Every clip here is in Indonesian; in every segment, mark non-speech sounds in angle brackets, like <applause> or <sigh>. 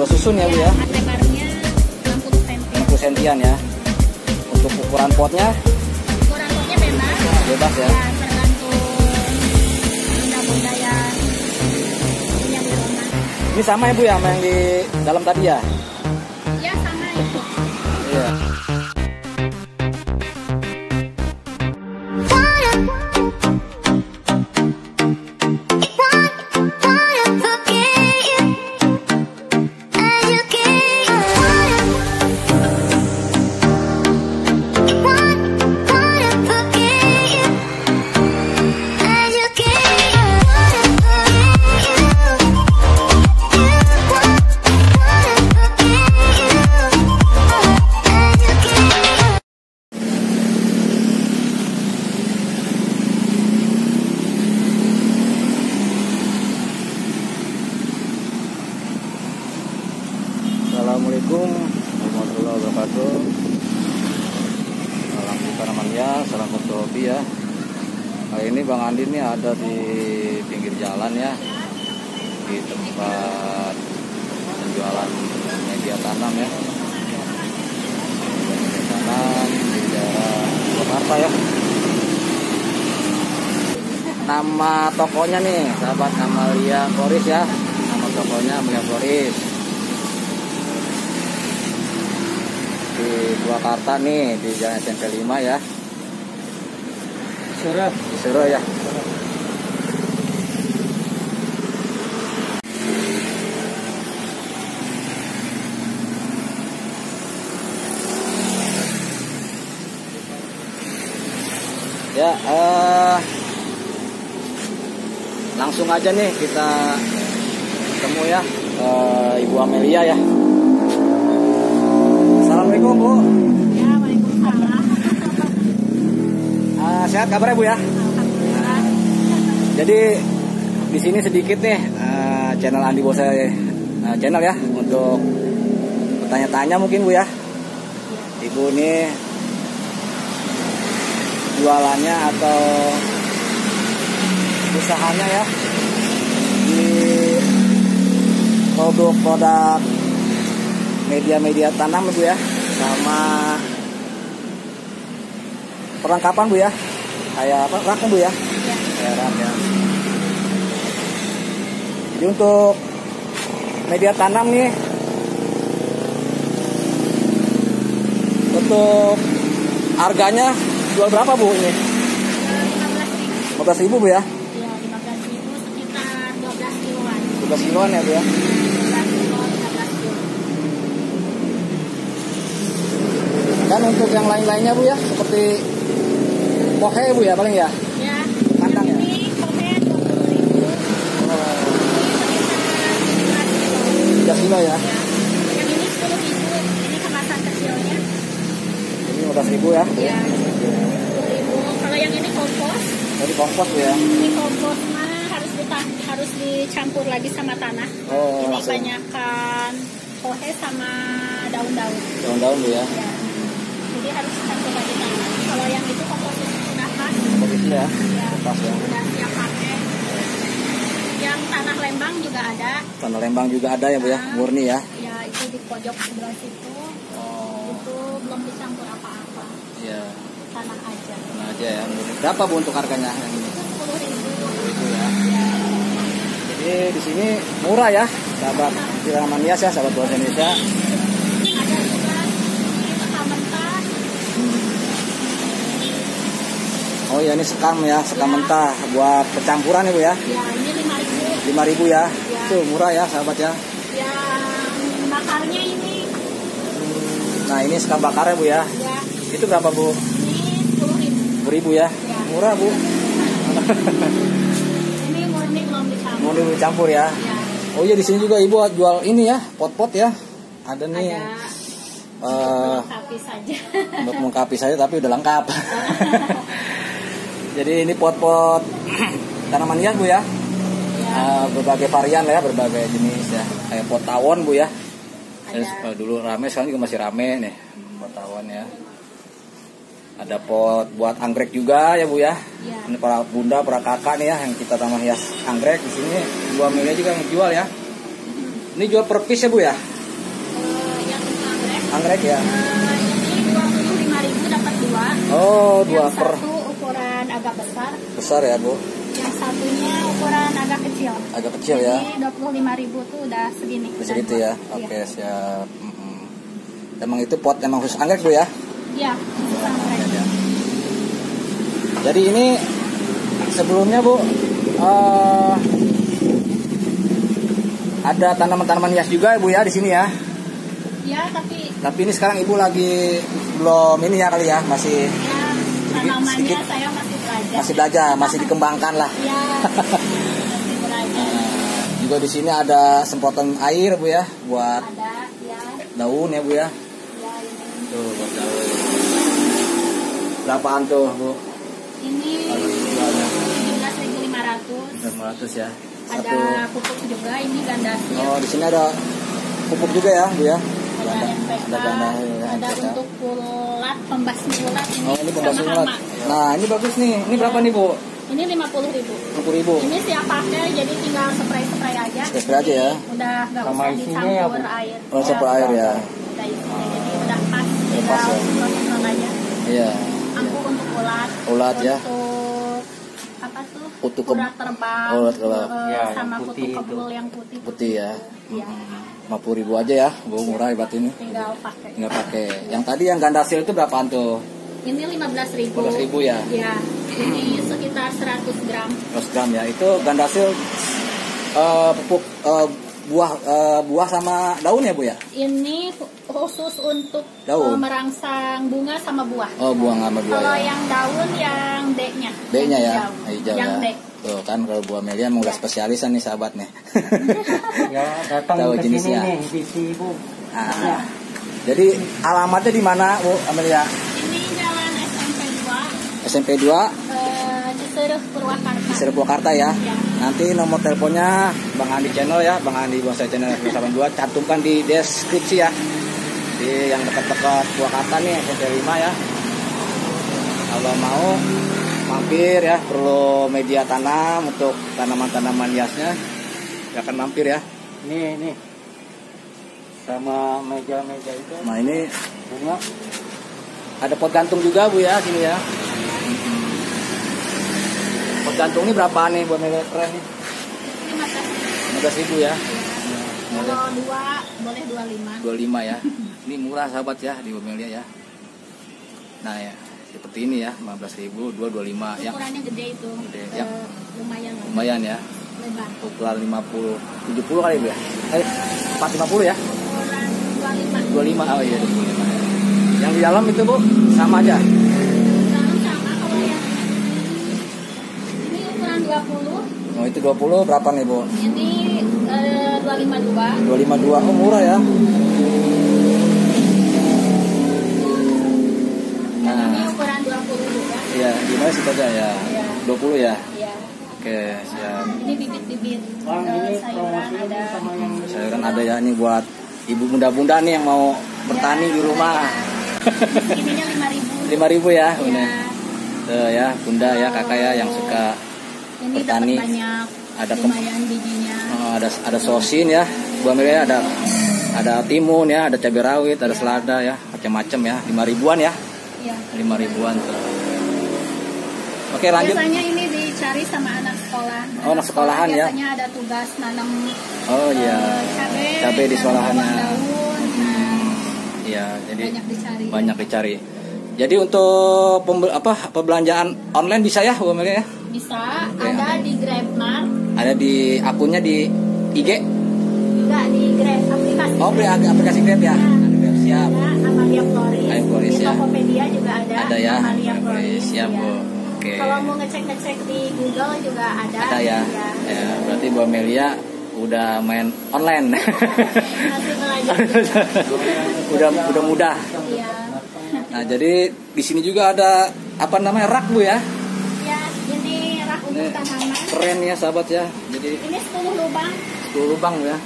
dua susun ya Bu ya. Lebarnya 60 cm. 60 sentian ya. Untuk ukuran potnya? Ukuran potnya bebas. Nah, bebas ya. ya Ini sama ya Bu ya sama yang di dalam tadi ya? Iya sama itu. Iya. Satu hobi ya. Kali ini Bang Andi nih ada di pinggir jalan ya, di tempat penjualan media tanam ya. Media tanam di daerah Jakarta ya. Nama tokonya nih, sahabat Amalia Floris ya. Nama tokonya Amalia Floris. di Purwakarta nih di Jalan SMP 5 ya. Ya. Ya, eh, langsung aja nih kita ketemu ya eh, Ibu Amelia ya. Assalamualaikum Bu. Ya, Waalaikumsalam. Ah, sehat kabarnya Bu ya? Jadi di sini sedikit nih eh, channel Andi Bose eh, channel ya untuk bertanya-tanya mungkin Bu ya. Ibu ini jualannya atau usahanya ya di produk-produk media-media tanam Bu ya sama perlengkapan Bu ya kayak apa rak Bu ya Ya. kayak rak ya jadi untuk media tanam nih untuk harganya jual berapa Bu ini? 15 ribu. 15 ribu Bu ya? Ya, 15 ribu sekitar 12 kiloan. 12 kiloan ya Bu ya? 12 kilo, 15 kilo. Dan untuk yang lain-lainnya Bu ya, seperti pohe Bu ya paling ya? Ya, Kandang ya? ini komet 20 ribu. Ini sekitar 15 kilo. 3 kilo ya? Ya. Yang ini 10 ribu. Ini kemasan kecilnya. Ini 15 ribu ya? Ya, 10 ribu. Kalau yang ini kompos, Jadi kompos ya? ini kompos mah harus ditah harus dicampur lagi sama tanah. Oh, ini langsung banyakkan pohe sama daun-daun. daun-daun ya? Ya. Jadi harus dicampur lagi tanah. Kalau yang itu komposnya Posisi ya? Pas ya? sudah siap pakai. Yang tanah lembang juga ada. Tanah Lembang juga ada ya Bu ya? Murni ya? Ya itu di pojok sebelah situ. Oh, Itu belum dicampur apa-apa. iya. Tanah aja. Nah aja ya. Berapa Bu untuk harganya yang ini? Sepuluh ribu. Ya? Ya. Jadi di sini murah ya, sahabat Kiraman Nias ya, sahabat Bahasa Indonesia. Ada juga ini sekam mentah. Oh ya ini sekam ya, sekam mentah buat percampuran ya Bu ya. Ya ini lima ribu. 5000 ya. Ya. Tuh murah ya sahabat ya. Yang bakarnya ini Nah ini sekam bakarnya Bu ya. ya Itu berapa Bu? ini sepuluh ribu. 1000 ya. Ya. Murah Bu. Ini murni belum dicampur. Mau dicampur ya. Ya. Oh iya di sini juga Ibu jual ini ya, pot-pot ya. Ada nih Ada melengkapi saja. untuk melengkapi saya tapi udah lengkap. <laughs> Jadi ini pot-pot tanaman hias Bu ya. ya. Eh, berbagai varian lah ya, berbagai jenis ya. Kayak pot tawon Bu ya. Ada. Eh, dulu rame, sekarang juga masih rame nih. Pot tawon ya. Ada pot buat anggrek juga ya Bu ya. Ya. Ini para bunda, para kakak nih ya yang kita taman hias anggrek di sini. Bu Amelia juga yang jual ya. Ini jual per piece ya Bu ya? Eh, yang anggrek anggrek ya. Eh, ini dua puluh lima ribu dapat dua. Oh, dua yang per satu besar, ya bu, yang satunya ukuran agak kecil. agak kecil ya. Jadi dua puluh lima ribu tuh udah segini. Udah gitu dua. ya. Iya. Oke siap. Mm-mm. Emang itu pot emang khusus anggrek bu ya? Iya, khusus anggrek. Ya. Jadi ini sebelumnya bu eh, ada tanaman-tanaman hias juga ya bu ya di sini ya. Ya, tapi Tapi ini sekarang ibu lagi belum ini ya kali ya masih ya tanamannya sedikit. saya masih belajar. masih dikembangkan lah. Ya. Nah, <laughs> juga di sini ada semprotan air bu ya buat Ada, ya, daun ya bu ya. ya ini. Tuh buat daun. Berapaan tuh bu? Ini? 17.500. 500 ya. Ada pupuk juga, ini gandasil. Oh di sini ada pupuk juga ya bu ya. ada NPK, ada ganda ya, ada untuk pulat, pembasmi ini, oh, ini. Nah, ini bagus nih. Ini berapa nih, Bu? Ini lima puluh ribu. Lima puluh ribu. Ini siap pakai, jadi tinggal spray spray aja. Spray spray aja ya. Udah nggak usah dicampur ya, air. Oh, campur air ya. Udah isinya, udah pas, tinggal pas, ya. aja. Iya. Ampuh untuk ulat. Ulat ya. Untuk apa tuh? Kutu ke... terbang. Oh, ulat ya, sama kutu kebul yang putih. Putih ya. Gitu. Iya. Hmm. 50 ribu aja ya gue murah buat ini. Tinggal pakai. Tinggal pakai. Yang tadi yang ganda hasil itu berapaan tuh? Ini 15 ribu. 15 ribu ya? Iya. ini sekitar 100 gram. 100 gram ya. Itu ganda hasil uh, eh, pupuk uh, buah uh, buah sama daun ya bu ya? Ini khusus untuk daun. Merangsang bunga sama buah. Oh bunga sama buah kalau ya. yang daun yang D-nya D-nya ya? hijau, hijau yang ya. Tuh kan kalau buah Melia emang udah Ya. spesialisan nih sahabat nih. <laughs> Ya, datang Tahu ke jenisnya. sini nih, di sini Bu. Ah. Jadi alamatnya di mana Bu Amelia? Ini jalan SMP 2 SMP 2 eh, di Sereh Purwakarta. Purwakarta ya. Ya. Nanti nomor teleponnya Bang Andi channel ya, Bang Andi Bonsai channel 82 cantumkan di deskripsi ya. Di yang dekat-dekat Purwakarta nih SMP 5 ya. Kalau mau mampir ya, perlu media tanam untuk tanaman-tanaman hiasnya, ya akan mampir ya. Nih, nih. Sama meja-meja itu Nah ini bunga. ada pot gantung juga bu ya sini ya. Pot gantung ini berapa nih buat media keren nih? 15 ribu ya. Kalau dua boleh 25. 25 ya. Ini murah sahabat ya di Bomelia ya. Nah ya, seperti ini ya, 15.000, 225 yang Ukurannya gede itu. Gede, Eh, yang lumayan lumayan ya. lebar. Ukuran 50, 70 kali ya. Eh, 450 ya. Ukuran 25. 25. Oh iya, 25 ya. Yang di dalam itu Bu sama aja. Dalam sama kalau yang ini ukuran 20, Oh, itu 20 berapa nih Bu? ini eh, 252. 252. Oh, murah ya. Iya, gimana situ aja ya? Iya. 20 ya. Iya. Oke, siap. Ini bibit-bibit Bang, eh, ini sayuran ada. sama yang <laughs> Sayuran ada ya ini buat ibu bunda-bunda nih yang mau bertani di rumah. Ininya 5000. 5000 ya, Iya. Bunda. Tuh ya, bunda ya, kakak ya yang suka Ini Bertani. banyak. Ada lumayan bijinya. oh, ada ada sosin ya. Bu Amelia ada ada timun ya, ada cabai rawit, ada selada ya, macam-macam ya. 5 ribuan ya. Iya. 5 ribuan tuh. Oke, lanjut. Biasanya ini dicari sama anak sekolah. Oh, anak sekolahan ya. Biasanya ada tugas nanam Oh iya. eh, cabai, Cabai di sekolahannya. daun. Nah, Iya, jadi banyak dicari. banyak dicari. Jadi untuk pembel- apa perbelanjaan online bisa ya, Bu Amelia ya? Bisa Oke, ada oke. di GrabMart, Ada di akunnya di IG. juga di Grab aplikasi. Oh, Grab. aplikasi aplikasi Grab ya. Ya. Ada Grab siap. Ada Amalia Floris. Amalia Floris, di ya. Tokopedia juga ada. Ada ya. Amalia Oke, Floris. siap, ya. Oke. Kalau mau ngecek-ngecek di Google juga ada. Ada ya. Ya. Ya, berarti Bu Amelia udah main online. <laughs> Udah udah mudah. Iya. Nah, jadi di sini juga ada apa namanya rak Bu ya. Ya, ini rak untuk Ini tanaman. keren ya sahabat ya. Jadi Ini 10 lubang. 10 lubang ya.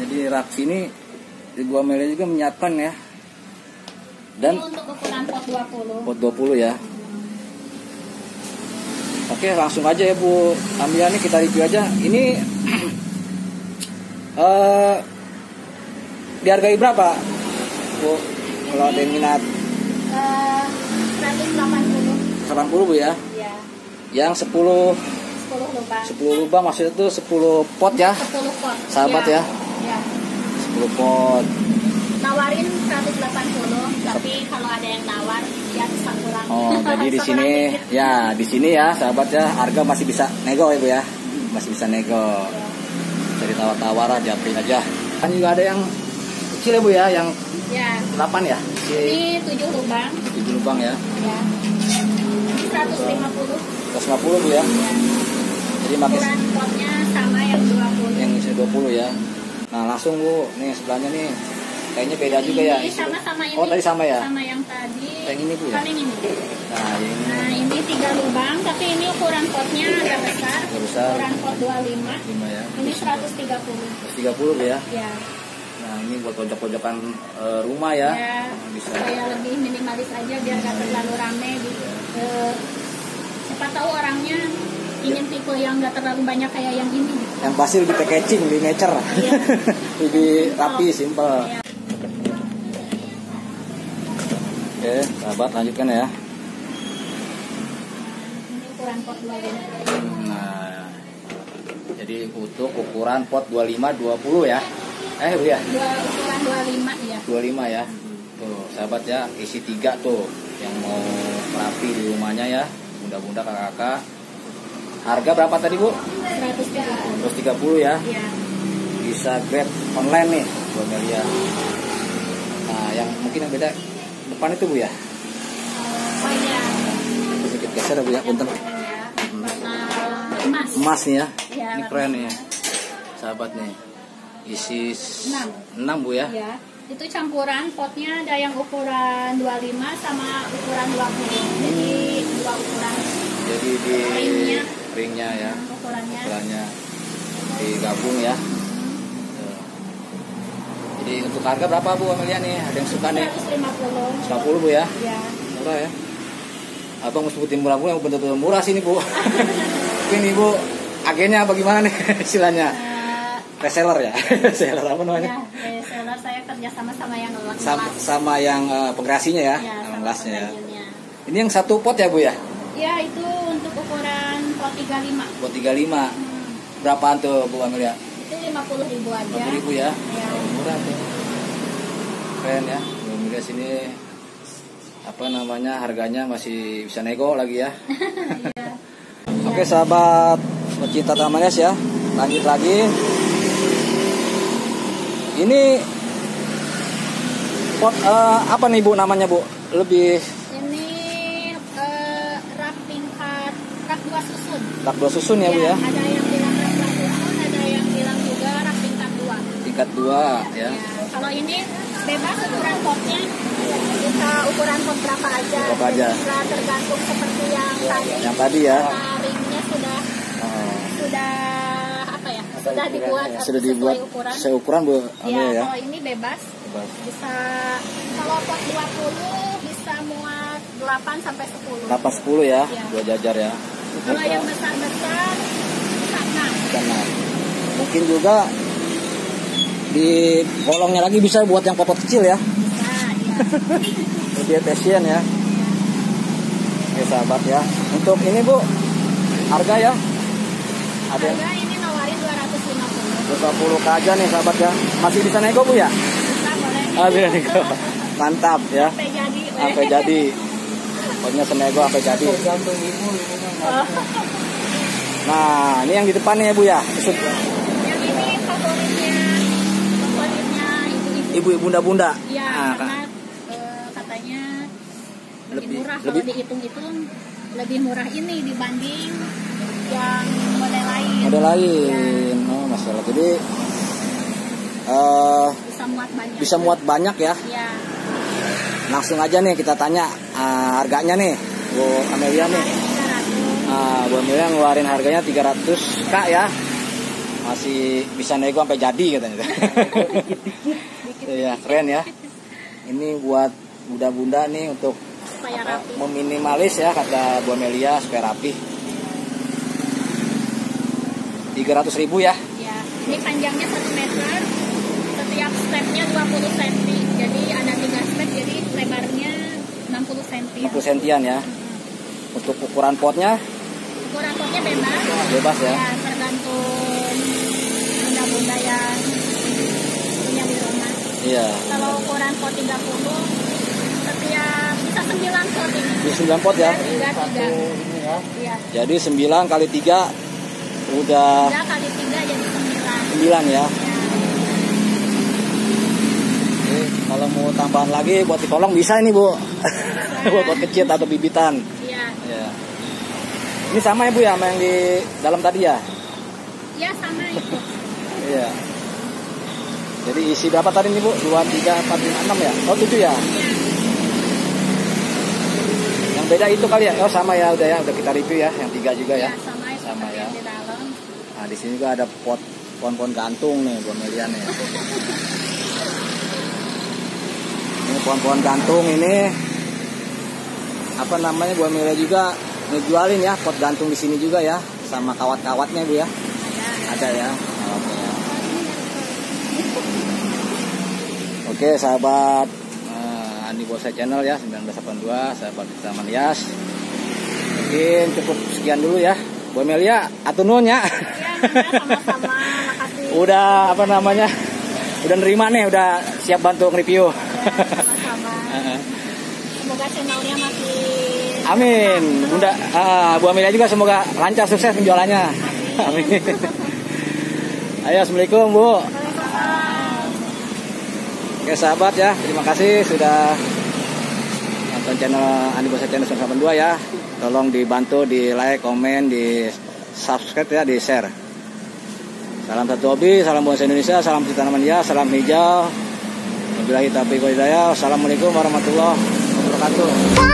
Jadi rak sini di Bu Amelia juga menyiapkan ya. Dan ini untuk ukuran pot 20. pot 20 ya. Oke, langsung aja ya Bu nih kita review aja. Ini <clears throat> eh dihargai berapa Bu. Kalau ada yang minat Eh, 180. 80 Bu ya. Iya. Yang 10 10 lubang. 10 lubang maksudnya tuh 10 pot ya. 10 pot. Sahabat ya. Iya. 10 pot. Nawarin 180, tapi kalau ada yang nawar Oh, jadi di sini ya, di sini ya sahabat ya, harga masih bisa nego ya Bu ya. Masih bisa nego. Jadi tawar-tawar aja, japri aja. Kan juga ada yang kecil ya Bu ya, yang Ya. 8 ya. Ini 7 lubang. 7 lubang ya. Ya. Ini 150. 150 Bu ya. Ya. Jadi Ukuran potnya sama yang 20. yang isi 20 ya. Nah, langsung Bu, nih sebelahnya nih. Kayaknya beda juga ya. Ini sama-sama ini. Oh, tadi sama ya? Sama yang tadi. Yang ini, Bu, ya? Paling ini. Nah, ini Nah, ini 3 lubang, tapi ini ukuran potnya agak besar. Agak besar. Ukuran pot 25. 5 ya. Ini 130. 30 Bu ya. Ya. Nah, ini buat pojok-pojokan eh, rumah ya. Ya. Bisa. Supaya lebih minimalis aja biar gak terlalu rame gitu. Eh, siapa tahu orangnya ingin tipe yang gak terlalu banyak kayak yang ini. Yang pasti lebih packaging, lebih nature. Iya. <laughs> lebih rapi, simple. Ya. Oke, sahabat lanjutkan ya. Ini ukuran pot 25. Nah, jadi untuk ukuran pot 25 20 ya. Eh, Bu ya. Dua, ukuran 25 ya. 25 ya. Tuh, sahabat ya, isi tiga tuh yang mau rapi di rumahnya ya. Bunda-bunda kakak-kakak. Harga berapa tadi, Bu? 130. 130 ya. Ya. Bisa grab online nih, Bu Amelia. Nah, yang mungkin yang beda depan itu, Bu ya. Oh iya. Sedikit geser ya, Bu ya. Punten. Ya. Emas. Emas nih ya. Ya, Ini keren nih. emas. Sahabat nih. Isi Enam. 6 Bu ya. Ya. Itu campuran potnya ada yang ukuran 25 sama ukuran 20. Jadi dua ukuran Jadi di Ringnya. ringnya ya. ukurannya. Ukurannya digabung ya. Jadi untuk harga berapa Bu Amelia nih? Ada yang suka nih? 150. 50 Bu ya. Ya. Murah ya. Abang mau sebutin murah-murah yang betul-betul murah sih nih Bu. <laughs> Mungkin Ibu agennya apa gimana nih <laughs> istilahnya? Eh, Reseller ya. <laughs> Reseller apa namanya? ya, reseller saya kerja sama sama yang ngelas. Sama, sama yang eh, penggerasinya ya, Ya, ngelasnya ya. pengrajinnya. Ini yang satu pot ya Bu ya? Ya, itu untuk ukuran pot 35. Buat 35. Hmm. Berapaan tuh Bu Amelia? Itu 50 ribu aja. 50 ribu ya? Ya. Murah tuh. Keren ya. Bu Amelia sini apa namanya harganya masih bisa nego lagi ya. Iya. <laughs> Oke sahabat pecinta Tamanes ya, lanjut lagi. Ini pot eh, apa nih Bu namanya Bu? Lebih Ini eh, rak tingkat rak dua susun. tak dua susun ya Bu ya? Ada yang Tingkat dua ya. Ya, Kalau ini bebas ukuran potnya bisa ukuran pot berapa aja. Berapa aja. Bisa tergantung seperti yang tadi. Yang tadi ya. Nah, ringnya sudah Oh, sudah apa ya? Sudah dibuat sudah sesuai dibuat ukuran. seukuran Bu Ya, ya. kalau ini bebas Bebas. bisa kalau pot 20 bisa muat 8 sampai 10. 8 10 ya, Ya. dua jajar ya. Kalau yang besar-besar bisa 6. Dan mungkin juga di kolongnya lagi bisa buat yang pot kecil ya. Bisa, ya. Lebih efisien ya. Oke sahabat ya. Untuk ini Bu, harga ya. Ada Harga ini nawarin 250. 20 aja nih sahabat ya. Masih bisa nego Bu ya? Bisa boleh. Ah, bisa nego. Mantap ya. Sampai jadi. Sampai jadi. Pokoknya senego sampai jadi. Nah, ini yang di depan nih ya Bu ya. Maksud Yang ini favoritnya favoritnya ibu-ibu. ibu bunda-bunda. Ya, Nah, karena eh, katanya lebih, Lebih- murah lebih- kalau dihitung-hitung lebih murah ini dibanding yang model lain. Ada lain. Oh, masalah. Jadi eh Bisa muat banyak. bisa muat banyak ya. Ya. Langsung aja nih kita tanya eh, harganya nih. Bu Amelia nih. Kemarin 300. Ah, Bu Amelia ngeluarin harganya 300 k ya. Masih bisa nego sampai jadi katanya. <laughs> <laughs> Iya, iya, keren ya. Ini buat bunda-bunda nih untuk apa, meminimalis ya kata Bu Amelia supaya rapi. Tiga ratus ribu ya? Iya. Ini panjangnya 1 meter, setiap stepnya 20 cm. Jadi ada tiga step, jadi lebarnya 60 cm. 60 cm ya. Mm-hmm. Untuk ukuran potnya? Ukuran potnya bebas. Nah, bebas ya. ya Iya. Kalau ukuran pot 30 setiap bisa 9 pot ini. Di 9 pot ya. Tiga Satu tiga. ini ya. Iya. Jadi 9 kali 3 udah Tiga kali tiga jadi 9. 9 ya. Ya. Oke, kalau mau tambahan lagi buat dikolong bisa ini bu. <laughs> buat pot kecil atau bibitan. Iya. Ya. Ini sama ya bu ya sama yang di dalam tadi ya. Ya sama itu. Iya. Jadi isi berapa tadi nih bu? 2, 3, 4, 5, 6 ya? Oh 7 ya? Iya. Yang beda itu kali ya? Oh sama ya udah ya, udah kita review ya, yang tiga juga ya. Ya, sama Sama ya. di dalam. Nah di sini juga ada pot pohon-pohon gantung nih buat Melian ya. <laughs> Ini pohon-pohon gantung ini apa namanya buat Melia juga ngejualin ya pot gantung di sini juga ya sama kawat-kawatnya bu ya Ada. ada ya Oke. Sahabat. Eh, Andi Bosai Channel ya 1982 sahabat Taman Yas mungkin cukup sekian dulu ya. Bu Melia atunun ya. Ya, sama-sama. Makasih. udah apa namanya udah nerima nih udah siap bantu nge-review. Sama-sama. Semoga channelnya masih Amin. Bunda ah, Bu Amelia juga semoga lancar sukses penjualannya. Amin. Ayo Assalamualaikum Bu Oke sahabat ya terima kasih sudah nonton channel Andi Bosa Channel 182 ya tolong dibantu di like komen di subscribe ya di share salam satu hobi salam bahasa Indonesia salam tanaman ya salam hijau Wabillahi taufiq wal hidayah. Wassalamualaikum warahmatullahi wabarakatuh.